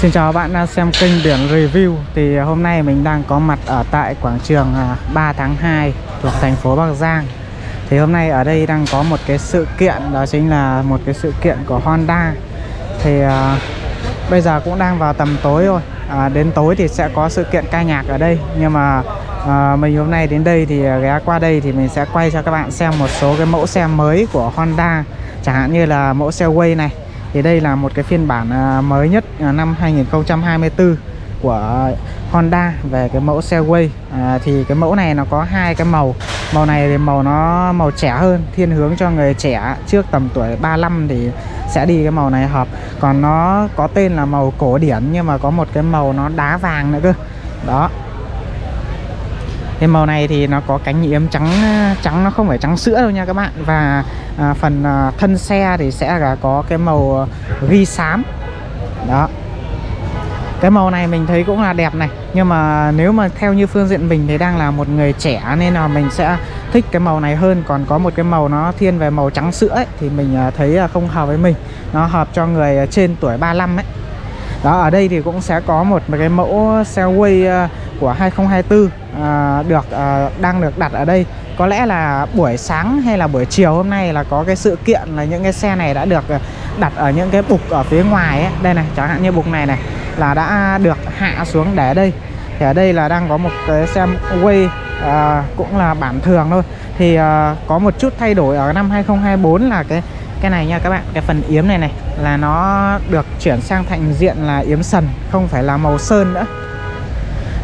Xin chào các bạn đang xem kênh Biển Review. Thì à, hôm nay mình đang có mặt ở tại quảng trường à, 3 tháng 2 thuộc thành phố Bắc Giang. Thì hôm nay ở đây đang có một cái sự kiện đó chính là một cái sự kiện của Honda. Thì à, bây giờ cũng đang vào tầm tối rồi. À, Đến tối thì sẽ có sự kiện ca nhạc ở đây. Nhưng mà à, mình hôm nay đến đây thì à, ghé qua đây thì mình sẽ quay cho các bạn xem một số cái mẫu xe mới của Honda. Chẳng hạn như là mẫu xe Way này thì đây là một cái phiên bản à, mới nhất à, năm 2024 của Honda về cái mẫu xe Way à, thì cái mẫu này nó có hai cái màu. Màu này thì màu nó màu trẻ hơn thiên hướng cho người trẻ trước tầm tuổi 35 thì sẽ đi cái màu này hợp. Còn nó có tên là màu cổ điển nhưng mà có một cái màu nó đá vàng nữa cơ. Đó. Cái màu này thì nó có cánh yếm trắng trắng nó không phải trắng sữa đâu nha các bạn. Và à, phần à, thân xe thì sẽ là có cái màu à, ghi xám. Đó. Cái màu này mình thấy cũng là đẹp này. Nhưng mà nếu mà theo như phương diện mình thì đang là một người trẻ nên là mình sẽ thích cái màu này hơn. Còn có một cái màu nó thiên về màu trắng sữa ấy, thì mình à, thấy không hợp với mình. Nó hợp cho người à, trên tuổi 35 ấy. Đó ở đây thì cũng sẽ có một cái mẫu xe quay của 2024 à, được à, đang được đặt ở đây. Có lẽ là buổi sáng hay là buổi chiều hôm nay là có cái sự kiện là những cái xe này đã được à, đặt ở những cái bục ở phía ngoài ấy. đây này chẳng hạn như bục này này là đã được hạ xuống để đây. Thì ở đây là đang có một cái xe Way à, cũng là bản thường thôi. Thì à, có một chút thay đổi ở năm 2024 là cái cái này nha các bạn cái phần yếm này này là nó được chuyển sang thành diện là yếm sần không phải là màu sơn nữa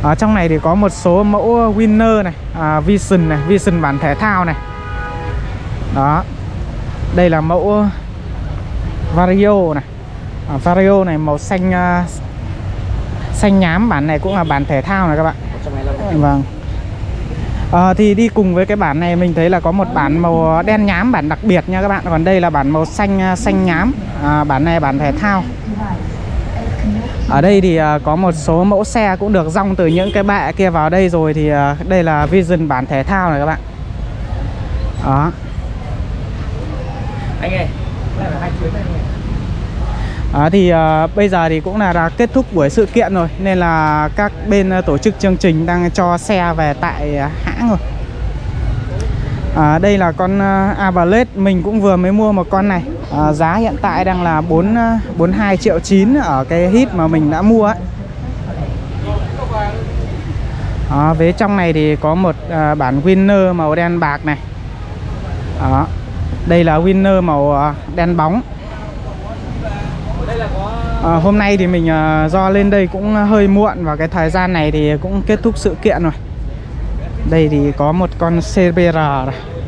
ở trong này thì có một số mẫu ờ, Winner này à, Vision này Vision bản thể thao này. Đó. Đây là mẫu ờ, Vario này. À, Vario này màu xanh uh, xanh nhám bản này cũng là bản thể thao này các bạn. Vâng. À, thì đi cùng với cái bản này mình thấy là có một bản màu đen nhám bản đặc biệt nha các bạn. Còn đây là bản màu xanh xanh nhám. À, bản này bản thể thao ở đây thì à, có một số mẫu xe cũng được rong từ những cái bệ kia vào đây rồi Thì à, đây là Vision bản thể thao này các bạn. Đó. Anh ơi À, thì uh, bây giờ thì cũng là, là kết thúc buổi sự kiện rồi Nên là các bên uh, tổ chức chương trình đang cho xe về tại hãng rồi. À, Đây là con Avalet Mình cũng vừa mới mua một con này à, Giá hiện tại đang là 4, 42 ờ, triệu 9 Ở cái hit mà mình đã mua ấy. À, Vế trong này thì có một à, bản Winner màu đen bạc này. Đó Đây là Winner màu à, đen bóng. À, Hôm nay thì mình à, do lên đây cũng hơi muộn Và cái thời gian này thì cũng kết thúc sự kiện rồi. Đây thì có một con CBR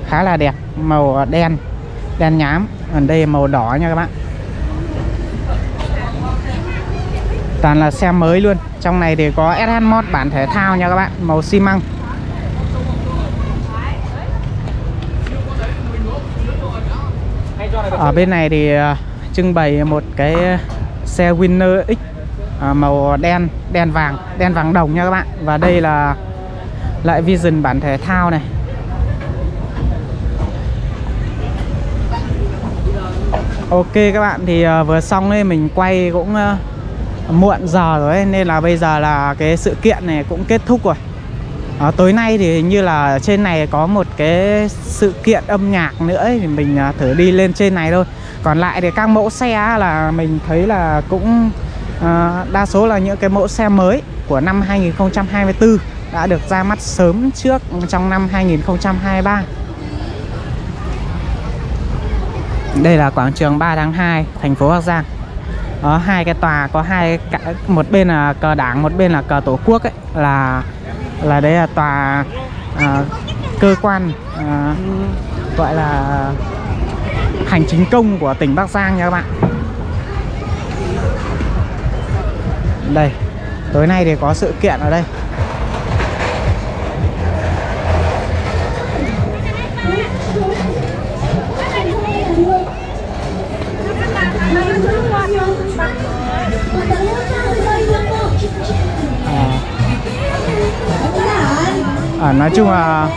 khá là đẹp màu đen đen nhám còn đây màu đỏ nha các bạn. Toàn là xe mới luôn. Trong này thì có SH Mod bản thể thao nha các bạn, màu xi măng. Ở bên này thì à, trưng bày một cái xe Winner X à, màu đen đen vàng đen vàng đồng nha các bạn. Và đây là lại Vision bản thể thao này. Ok các bạn thì uh, vừa xong ấy mình quay cũng uh, muộn giờ rồi ấy, nên là bây giờ là cái sự kiện này cũng kết thúc rồi. À, Tối nay thì hình như là trên này có một cái sự kiện âm nhạc nữa ấy, thì mình uh, thử đi lên trên này thôi. Còn lại thì các mẫu xe là mình thấy là cũng uh, đa số là những cái mẫu xe mới của năm 2024 đã được ra mắt sớm trước trong năm 2023 Đây là quảng trường 3 tháng 2 thành phố Bắc Giang. Có hai cái tòa có hai cái một bên là cờ đảng một bên là cờ tổ quốc ấy. Là là đấy là tòa à, cơ quan à, gọi là hành chính công của tỉnh Bắc Giang nha các bạn. Đây tối nay thì có sự kiện ở đây. À, nói chung là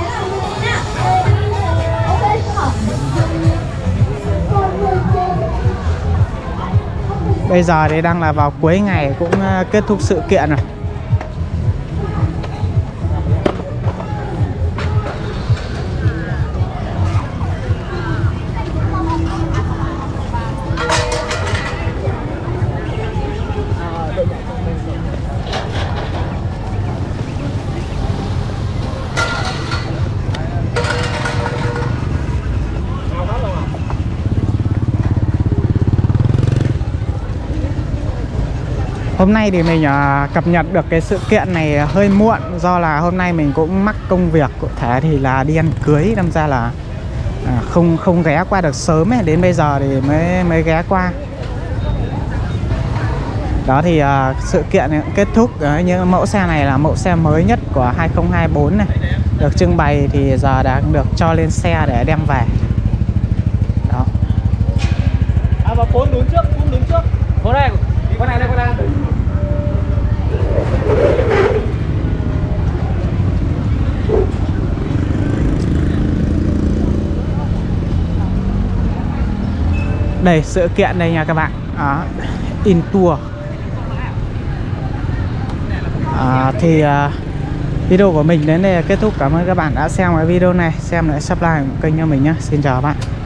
bây giờ thì đang là vào cuối ngày cũng ờ, kết thúc sự kiện rồi. Hôm nay thì mình uh, cập nhật được cái sự kiện này hơi muộn do là hôm nay mình cũng mắc công việc cụ thể thì là đi ăn cưới đâm ra là uh, không không ghé qua được sớm ấy đến bây giờ thì mới mới ghé qua. Đó thì uh, sự kiện này cũng kết thúc uh, những mẫu xe này là mẫu xe mới nhất của 2024 này. Được trưng bày thì giờ đã được cho lên xe để đem về. Đó. À và cuốn đứng trước, cuốn đứng trước. Cuốn này, cuốn này đây, cuốn này. đây sự kiện đây nha các bạn. Đó, in tour. À, thì à, video của mình đến đây là kết thúc. Cảm ơn các bạn đã xem cái video này. Xem lại subscribe kênh cho mình nhé. Xin chào các bạn